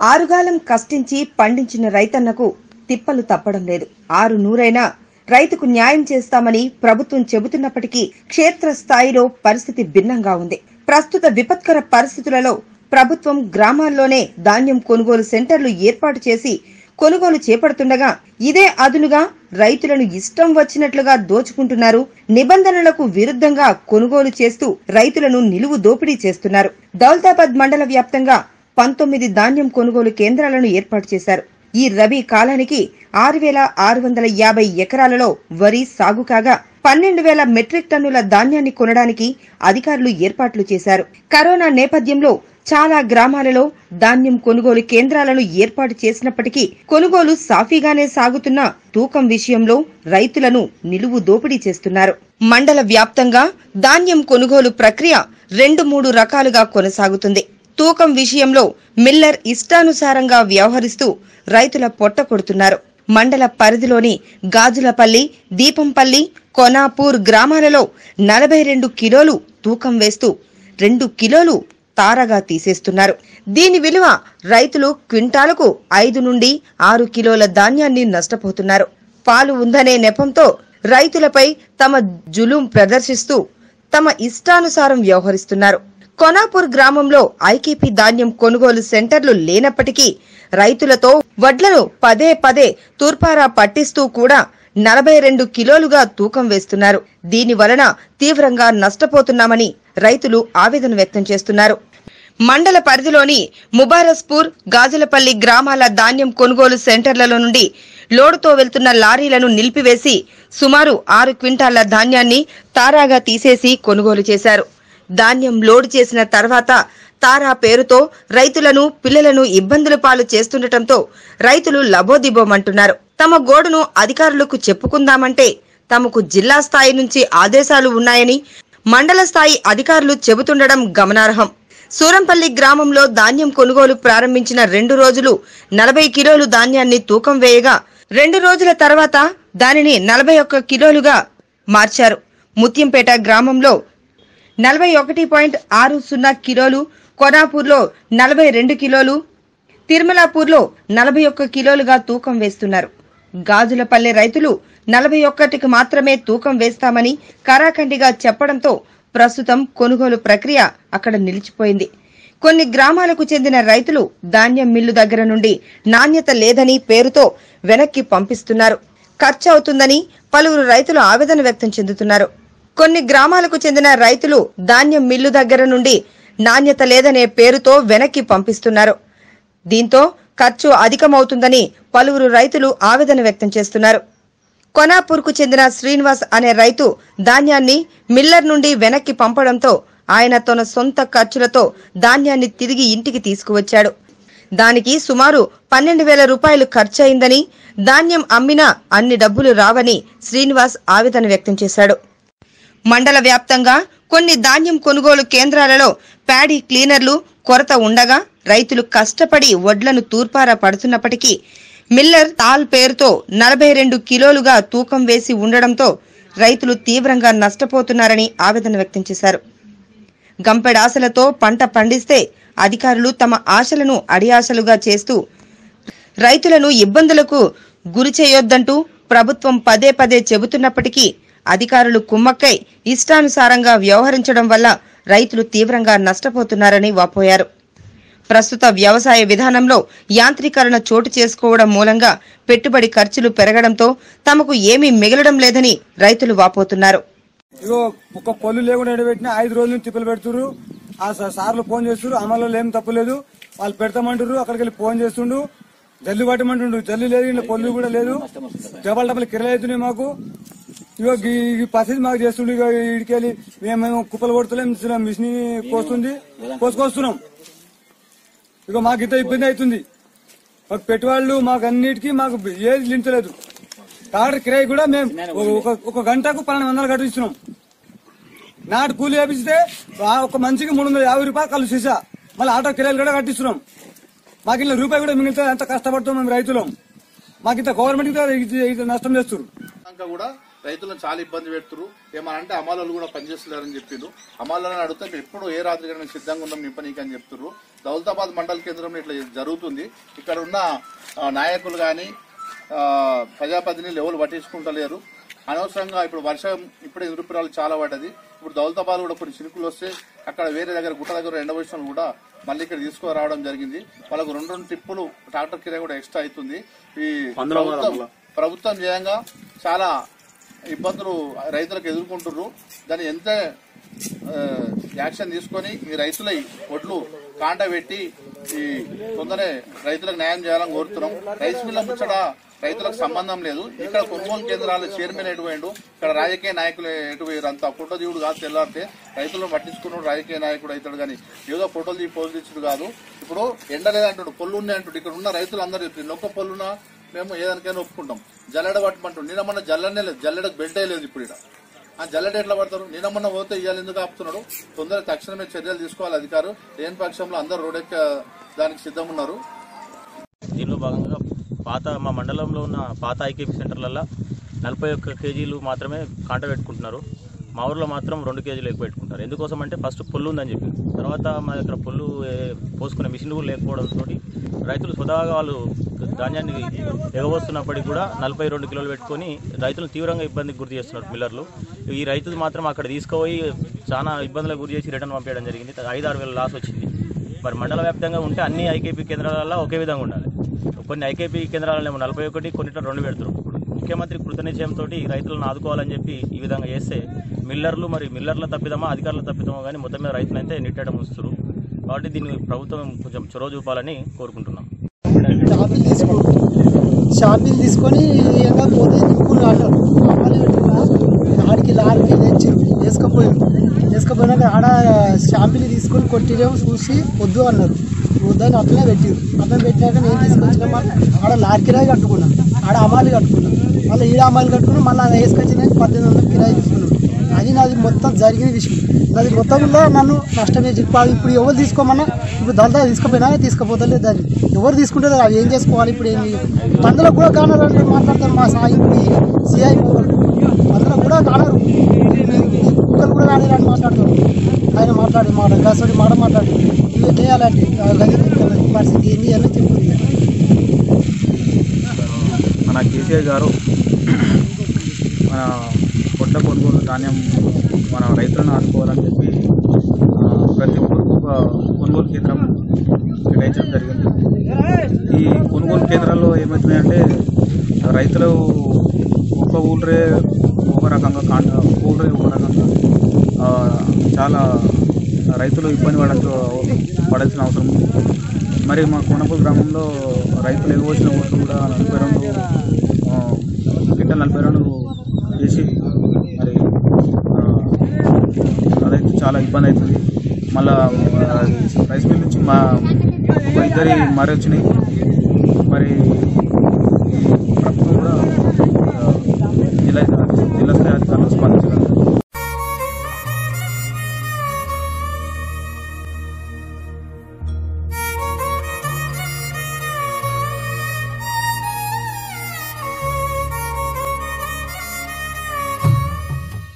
ఆరుగాలం కష్టించి పండించిన రైతన్నకు తిప్పలు తప్పడం లేదు. ఆరు నూరైనా రైతుకు న్యాయం చేస్తామని ప్రభుత్వం చెబుతున్నప్పటికీ క్షేత్రస్థాయిలో పరిస్థితి భిన్నంగా ఉంది. ప్రస్తుత విపత్కర పరిస్థితులలో ప్రభుత్వం గ్రామాల్లోనే ధాన్యం కొనుగోలు సెంటర్లు ఏర్పాటు చేసి కొనుగోలు చేపడుతుండగా ఇదే అదునుగా రైతులను ఇష్టం వచ్చినట్లుగా దోచుకుంటున్నారు. నిబంధనలకు విరుద్ధంగా కొనుగోలు చేస్తూ రైతులను నిలువు దోపిడీ చేస్తున్నారు. దౌల్తాబాద్ మండల వ్యాప్తంగా పంతొమ్మిది ధాన్యం కొనుగోలు కేంద్రాలను ఏర్పాటు చేశారు. ఈ రబీ కాలానికి ఆరు వేల ఆరు వందల యాభై ఎకరాలలో వరి సాగు కాగా పన్నెండు వేల మెట్రిక్ టన్నుల ధాన్యాన్ని కొనడానికి అధికారులు ఏర్పాట్లు చేశారు. కరోనా నేపథ్యంలో చాలా గ్రామాలలో ధాన్యం కొనుగోలు కేంద్రాలను ఏర్పాటు చేసినప్పటికీ కొనుగోలు సాఫీగానే సాగుతున్న తూకం విషయంలో రైతులను నిలువు దోపిడీ చేస్తున్నారు. మండల వ్యాప్తంగా ధాన్యం కొనుగోలు ప్రక్రియ రెండు మూడు రకాలుగా కొనసాగుతుంది. తూకం విషయంలో మిల్లర్ ఇష్టానుసారంగా వ్యవహరిస్తూ రైతుల పొట్ట కొడుతున్నారు. మండల పరిధిలోని గాజులపల్లి దీపంపల్లి కొనాపూర్ గ్రామాలలో నలభై రెండు కిలోలు తూకం వేస్తూ రెండు కిలోలు తారగా తీసేస్తున్నారు. దీని విలువ రైతులు క్వింటాలకు ఐదు నుండి ఆరు కిలోల ధాన్యాన్ని నష్టపోతున్నారు. పాలు ఉందనే నెపంతో రైతులపై తమ జులుం ప్రదర్శిస్తూ తమ ఇష్టానుసారం వ్యవహరిస్తున్నారు. కొనాపూర్ గ్రామంలో ఐకేపీ ధాన్యం కొనుగోలు సెంటర్లు లేనప్పటికీ రైతులతో వడ్లను పదే పదే తూర్పారా పట్టిస్తూ కూడా నలభై రెండు కిలోలుగా తూకం వేస్తున్నారు. దీని వలన తీవ్రంగా నష్టపోతున్నామని రైతులు ఆవేదన వ్యక్తం చేస్తున్నారు. మండల పరిధిలోని ముబారస్పూర్ గాజులపల్లి గ్రామాల ధాన్యం కొనుగోలు సెంటర్లలో నుండి లోడుతో వెళ్తున్న లారీలను నిలిపివేసి సుమారు ఆరు క్వింటాల ధాన్యాన్ని తారాగా తీసేసి కొనుగోలు చేశారు. ధాన్యం లోడు చేసిన తర్వాత తారా పేరుతో రైతులను పిల్లలను ఇబ్బందుల పాలు చేస్తుండటంతో రైతులు లబోదిబోమంటున్నారు. తమ గోడును అధికారులకు చెప్పుకుందామంటే తమకు జిల్లా స్థాయి నుంచి ఆదేశాలు ఉన్నాయని మండల స్థాయి అధికారులు చెబుతుండడం గమనార్హం. సూరంపల్లి గ్రామంలో ధాన్యం కొనుగోలు ప్రారంభించిన రెండు రోజులు నలభై కిలోలు ధాన్యాన్ని తూకం వేయగా రెండు రోజుల తర్వాత దానిని నలభై ఒక్క కిలోలుగా మార్చారు. ముత్యంపేట గ్రామంలో నలభై ఒకటి పాయింట్ ఆరు సున్నా కిలోలు కొనాపూర్లో నలభై రెండు కిలోలు తిరుమలాపూర్లో నలభై ఒక్క కిలోలుగా తూకం వేస్తున్నారు. గాజులపల్లె రైతులు నలభై ఒక్కటికి మాత్రమే తూకం వేస్తామని కరాఖండిగా చెప్పడంతో ప్రస్తుతం కొనుగోలు ప్రక్రియ అక్కడ నిలిచిపోయింది. కొన్ని గ్రామాలకు చెందిన రైతులు ధాన్యం మిల్లు దగ్గర నుండి నాణ్యత లేదని పేరుతో వెనక్కి పంపిస్తున్నారు. ఖర్చు అవుతుందని పలువురు రైతులు ఆవేదన వ్యక్తం చెందుతున్నారు. కొన్ని గ్రామాలకు చెందిన రైతులు ధాన్యం మిల్లు దగ్గర నుండి నాణ్యత లేదనే పేరుతో వెనక్కి పంపిస్తున్నారు. దీంతో ఖర్చు అధికమవుతుందని పలువురు రైతులు ఆవేదన వ్యక్తం చేస్తున్నారు. కొనాపూర్కు చెందిన శ్రీనివాస్ అనే రైతు ధాన్యాన్ని మిల్లర్ నుండి వెనక్కి పంపడంతో ఆయన తన సొంత ఖర్చులతో ధాన్యాన్ని తిరిగి ఇంటికి తీసుకువచ్చాడు. దానికి సుమారు పన్నెండు వేల రూపాయలు ఖర్చయిందని ధాన్యం అమ్మినా అన్ని డబ్బులు రావని శ్రీనివాస్ ఆవేదన వ్యక్తం చేశాడు. మండల వ్యాప్తంగా కొన్ని ధాన్యం కొనుగోలు కేంద్రాలలో ప్యాడీ క్లీనర్లు కొరత ఉండగా రైతులు కష్టపడి వడ్లను తూర్పారా పడుతున్నప్పటికీ మిల్లర్ తాల్ పేరుతో నలభై రెండు కిలోలుగా తూకం వేసి ఉండడంతో రైతులు తీవ్రంగా నష్టపోతున్నారని ఆవేదన వ్యక్తం చేశారు. గంపెడాశలతో పంట పండిస్తే అధికారులు తమ ఆశలను అడియాశలుగా చేస్తూ రైతులను ఇబ్బందులకు గురి చేయొద్దంటూ ప్రభుత్వం పదే పదే చెబుతున్నప్పటికీ అధికారులు కుమ్మక్కై ఇష్టానుసారంగా వ్యవహరించడం వల్ల రైతులు తీవ్రంగా నష్టపోతున్నారని వాపోయారు. ప్రస్తుత వ్యవసాయ విధానంలో యాంత్రీకరణ చోటు చేసుకోవడం మూలంగా పెట్టుబడి ఖర్చులు పెరగడంతో తమకు ఏమీ మిగలడం లేదని రైతులు వాపోతున్నారు. ఇగో ఒక పొల్లు లేకుండా ఎడబెట్టిన ఐదు రోజుల నుంచి తిప్పలు పెడుతురు ఆ సార్లు ఫోన్ చేస్తురు అమల్లో ఏం తప్పలేదు. వాళ్ళు పెడతామంటారు అక్కడికి వెళ్ళి ఫోన్ చేస్తుండు. జల్లు పట్టమంటుండు. జల్లు లేదు. ఇలా పొల్లు కూడా లేదు. డబల్ డబల్ కిరలు అవుతున్నాయి మాకు. ఇగో ఈ- పరిస్థితి మాకు చేస్తుండే ఇగో ఇడికెళ్ళి మేము కుప్పలు కొడుతున్నాం మిషన్- కోస్తుంది కోసుకొస్తున్నాం. ఇగో మాకు ఇంత ఇబ్బంది అవుతుంది. మాకు పెట్టువాళ్ళు మాకు అన్నిటికీ మాకు ఏది లించలేదు. టాటర్ కిరాయి కూడా మేము ఒక ఒక గంటకు పన్నెండు వందలు కట్టిస్తున్నాం. నాటు కూలి వేపిస్తే ఒక మనిషికి మూడు వందల యాభై రూపాయలు కళ్ళు సీసా. మళ్ళీ ఆటో కిరాయిలు కూడా కట్టిస్తున్నాం. మాకు ఇలా రూపాయి కూడా మిగిలితే ఎంత కష్టపడుతున్నాం మేము రైతులం. మాకు ఇంత గవర్నమెంట్ నష్టం చేస్తున్నారు కూడా రైతులను చాలా ఇబ్బంది పెడుతురు ఏమన్నా అంటే అమాలలో కూడా పనిచేస్తున్నారని చెప్పిండ్రు. అమాలను అడిగితే ఎప్పుడు ఏ రాత్రి మేము సిద్ధంగా ఉన్నాం నింపనీకి అని చెప్తున్నారు దౌలతాబాద్ మండల కేంద్రంలో ఇట్లా జరుగుతుంది. ఇక్కడ ఉన్న నాయకులు కానీ ప్రజాప్రతినిధులు ఎవరు పట్టించుకుంటలేరు. అనవసరంగా ఇప్పుడు వర్షం ఇప్పుడే నిరుపురాలు చాలా పడ్డది. ఇప్పుడు దౌలతాబాద్ కూడా కొన్ని చినుకులు వస్తే అక్కడ వేరే దగ్గర గుట్ట దగ్గర ఎండవేసిన కూడా మళ్ళీ ఇక్కడ తీసుకురావడం జరిగింది. వాళ్ళకు రెండు రెండు టిప్పులు ట్రాక్టర్ కిరాయి కూడా ఎక్స్ట్రా అవుతుంది. ఈ ప్రభుత్వం ప్రభుత్వం చేయంగా చాలా ఇబ్బందులు రైతులకు ఎదుర్కొంటున్నారు దాన్ని ఎంత యాక్షన్ తీసుకొని ఈ రైతుల ఒడ్లు కాంట పెట్టి ఈ తొందరనే రైతులకు న్యాయం చేయాలని కోరుతున్నాం. రైస్ మిల్ల ముచ్చట రైతులకు సంబంధం లేదు. ఇక్కడ కొనుగోలు కేంద్రాల చైర్మన్ ఎటు ఇక్కడ రాజకీయ నాయకులు ఎటు అంత ఫోటో దిగుడు కాదు తెల్లారితే రైతులను పట్టించుకున్నాడు రాజకీయ నాయకుడు అవుతాడు కానీ ఏదో ఫోటోలు దిగి పోజులు ఇచ్చుడు కాదు. ఇప్పుడు ఎండ లేదంటాడు పొల్లు ఉన్నాయి అంటాడు. ఇక్కడ ఉన్న రైతులు అందరూ చెప్తున్నారు ఒక్క పొల్లున? మేము ఏదానికైనా ఒప్పుకుంటాం. జల్లెడ పట్టమంటాం నిన్న మొన్న జల్లనే లేదు. జల్లెడకు బెల్టే లేదు ఇప్పుడు ఇక్కడ ఆ జల్లెడ ఎట్లా పడతారు? నిన్న మొన్న పోతే ఇవ్వాలి ఎందుకు ఆపుతున్నాడు? తొందరగా తక్షణమే చర్యలు తీసుకోవాలి అధికారు లేని పక్షంలో అందరూ రోడెక్క దానికి సిద్ధం ఉన్నారు దీనిలో భాగంగా పాత మా మండలంలో ఉన్న పాత ఐకేపీ సెంటర్లలో నలభై ఒక్క కేజీలు మాత్రమే కాంట పెట్టుకుంటున్నారు. మా ఊర్లో మాత్రం రెండు కేజీలు ఎక్కువ పెట్టుకుంటారు. ఎందుకోసం అంటే ఫస్ట్ పొల్లు ఉందని చెప్పి తర్వాత మా దగ్గర పొల్లు పోసుకునే మిషన్ కూడా లేకపోవడంతో రైతులు స్వతహాగా వాళ్ళు ధాన్యాన్ని ఎగవస్తున్నప్పటికీ కూడా నలభై రెండు కిలోలు పెట్టుకొని రైతులు తీవ్రంగా ఇబ్బందికి గురి చేస్తున్నారు మిల్లర్లు. ఈ రైతులు మాత్రం అక్కడ తీసుకుపోయి చాలా ఇబ్బందులకు గురి చేసి రిటర్న్ పంపించడం జరిగింది. ఐదు ఆరు వేల లాస్ వచ్చింది. మరి మండల వ్యాప్తంగా ఉంటే అన్ని ఐకేపీ కేంద్రాలలో ఒకే విధంగా ఉండాలి. కొన్ని ఐకేపీ కేంద్రాలలో నలభై ఒకటి కొన్నిట్లో రెండు పెడతారు ముఖ్యమంత్రి కృతనిశ్చయంతో రైతులను ఆదుకోవాలని చెప్పి ఈ విధంగా చేస్తే మిల్లర్లు మరి మిల్లర్ల తప్పిదమా అధికారుల తప్పిదమా కానీ మొత్తం మీద రైతులైతే నిట్టడం ఉంచుతారు కాబట్టి దీన్ని ప్రభుత్వం కొంచెం చొరవ చూపాలని కోరుకుంటున్నాం. షాపింగ్ తీసుకో షాపింగ్ తీసుకొని ఏమో పోతే దిక్కులు అంటారు ఆడికి లారీకి తెచ్చారు వేసుకపోయారు. వేసుకపోయినాక ఆడ షాంపిల్ తీసుకొని కొట్టిరేమో చూసి వద్దు అన్నారు. వద్దని అట్లనే పెట్టారు. అట్లా పెట్టాక నేను తీసుకొచ్చిన ఆడ లారీ కిరాయి కట్టుకున్నాను ఆడ అమ్మాయిలు కట్టుకున్నాను మళ్ళీ ఈడ అమ్మాయిలు కట్టుకుని మళ్ళీ అది వేసుకొచ్చిన పద్దెనిమిది వందలు కిరాయి తీసుకున్నాను. అది నాది మొత్తం జరిగిన విషయం. నాది మొత్తంలో నన్ను నష్టమే చెప్పాలి ఇప్పుడు ఎవరు తీసుకోమన్నా ఇప్పుడు దాంతో తీసుకుపోయినా తీసుకుపోతలేదు దాన్ని. ఎవరు తీసుకుంటారు అవి ఏం చేసుకోవాలి ఇప్పుడు ఏంటి అందులో కూడా కానరు అంటే మాట్లాడతారు మా సాయి సిఐ అందులో కూడా కానరు. కూడా రాని అని మాట్లాడతారు. ఆయన మాట్లాడి మాట గసడి మాట మాట్లాడి. ఇవి చేయాలండి. పరిస్థితి ఏంది అని చెప్తుంది మన కేసీఆర్ గారు మన పొట్ల కొనుగోలు ధాన్యం మన రైతులను ఆదుకోవాలని చెప్పి ప్రతి ఊరికి ఒక కొనుగోలు కేంద్రం కేటాయించడం జరిగింది. ఈ కొనుగోలు కేంద్రాల్లో ఏమవుతున్నాయంటే రైతులు ఒక ఊళ్ళే ఒక రకంగా కాంట ఊళ్ళే ఒక రకంగా చాలా రైతులు ఇబ్బంది పడాల్సి పడాల్సిన అవసరం. మరి మా కొనపూర్ గ్రామంలో రైతులు ఎగవచ్చిన ఓట్లు కూడా నలభై రెండు గిట్టలు నలభై రెండు వేసి మరి అదైతే చాలా ఇబ్బంది అవుతుంది. మళ్ళా రైస్ మిల్ నుంచి మా ఇద్దరి మరి వచ్చినాయి మరి